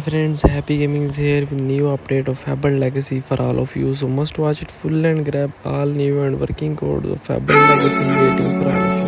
friends, Happy Gaming is here with new update of Fabled Legacy for all of you. So must watch it full and grab all new and working codes of Fabled Legacy waiting for all of you.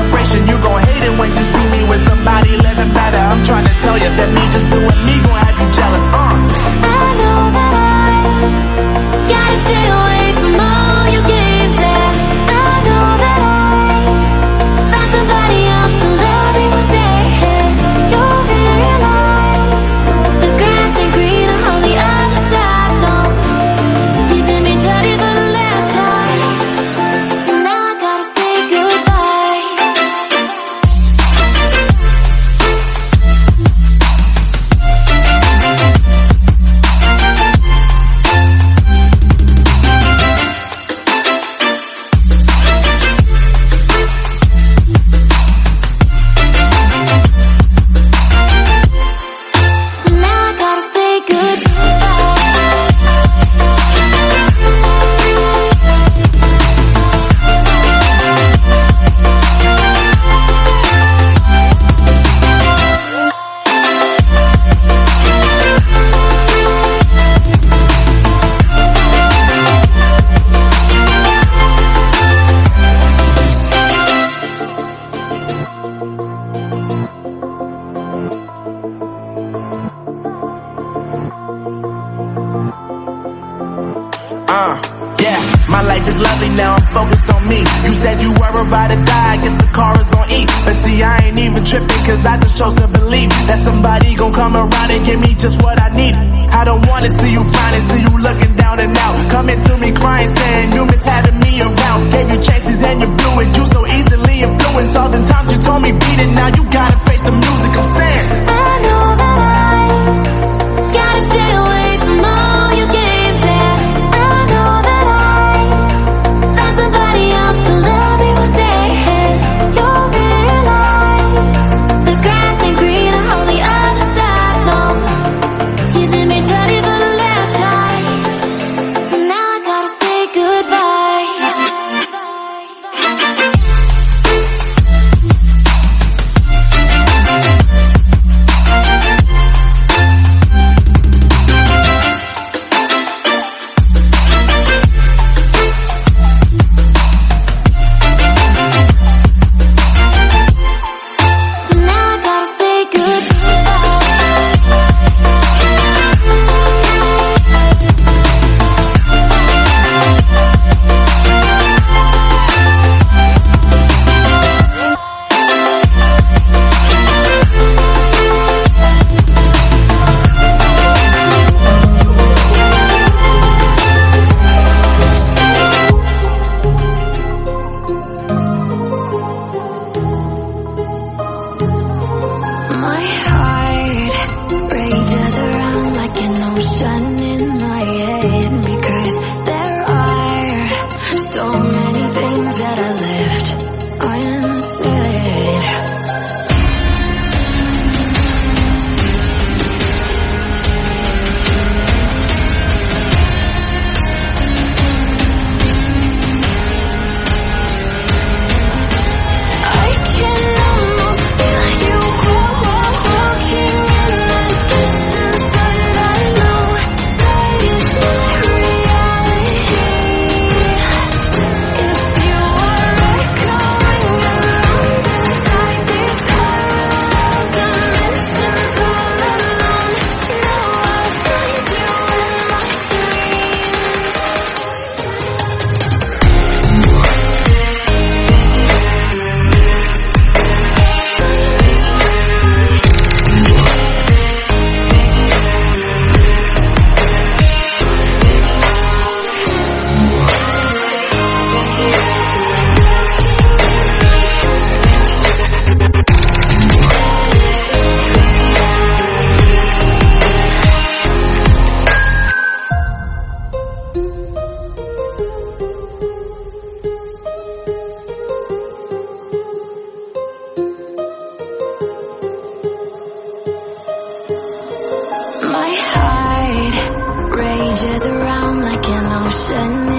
Life is lovely now, I'm focused on me. You said you were about to die, I guess the car is on E. But see, I ain't even tripping, cause I just chose to believe that somebody gon' come around and give me just what I need. I don't wanna see you finding, see you looking down and out. Coming to me crying, saying you miss having me around. Gave you chances and you blew it, you so easily that I left no